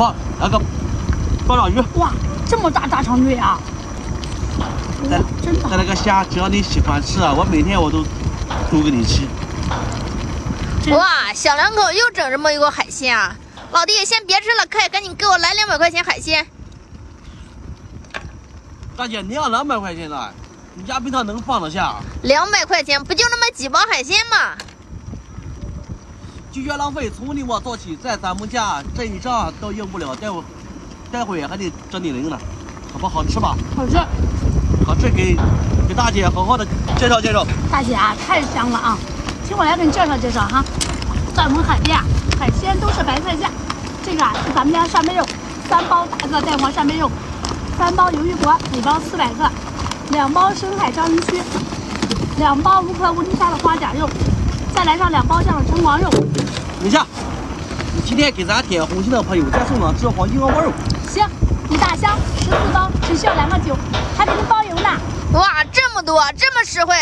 放来个八爪鱼。哇，这么大大长腿啊！在真的。再那个虾，只要你喜欢吃啊，我每天我都煮给你吃。哇，小两口又整这么一锅海鲜啊！老弟，先别吃了，快赶紧给我来两百块钱海鲜。大姐，你要两百块钱的，你家冰箱能放得下？两百块钱不就那么几包海鲜吗？拒绝浪费，从你我做起，在咱们家这一仗都赢不了，待会待会还得整你零呢，好不好？吃吧？好吃，好吃，给给大姐好好的介绍介绍。大姐啊，太香了啊！听我来给你介绍介绍哈，在我们海边啊，海鲜都是白菜价。这个啊是咱们家扇贝肉，三包大个带黄扇贝肉，三包鱿鱼脖，每包四百克，两包深海章鱼须，两包无壳无泥沙的花甲肉，再来上两包酱的城隍肉。等一下，你今天给咱点红心的朋友再送两只黄金鹅包肉。行，一大箱十四包，只需要两个九，还给您包邮呢。哇，这么多，这么实惠！